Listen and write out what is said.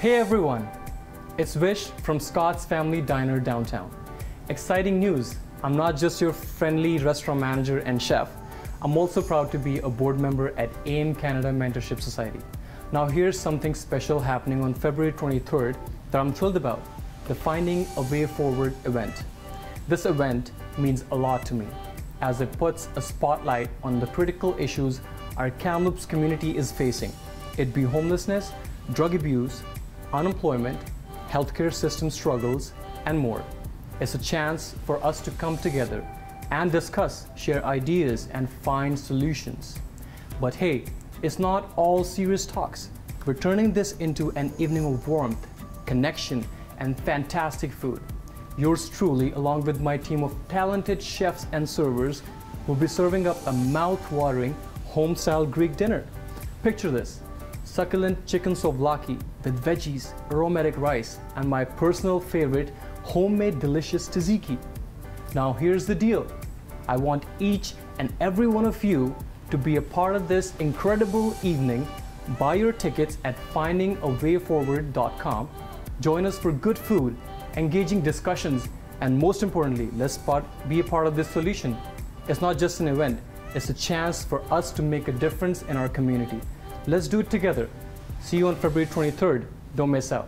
Hey everyone, it's Vish from Scott's Family Diner downtown. Exciting news! I'm not just your friendly restaurant manager and chef. I'm also proud to be a board member at AIM Canada Mentorship Society. Now here's something special happening on February 23rd that I'm thrilled about, the Finding a Way Forward event. This event means a lot to me as it puts a spotlight on the critical issues our Kamloops community is facing, it be homelessness, drug abuse, unemployment, healthcare system struggles, and more. It's a chance for us to come together and discuss, share ideas, and find solutions. But hey, it's not all serious talks. We're turning this into an evening of warmth, connection, and fantastic food. Yours truly, along with my team of talented chefs and servers, will be serving up a mouth-watering home-style Greek dinner. Picture this, succulent chicken souvlaki with veggies, aromatic rice, and my personal favorite, homemade delicious tzatziki. Now here's the deal. I want each and every one of you to be a part of this incredible evening. Buy your tickets at findingawayforward.com. Join us for good food, engaging discussions, and most importantly, let's be a part of this solution. It's not just an event, it's a chance for us to make a difference in our community. Let's do it together. See you on February 23rd. Don't miss out.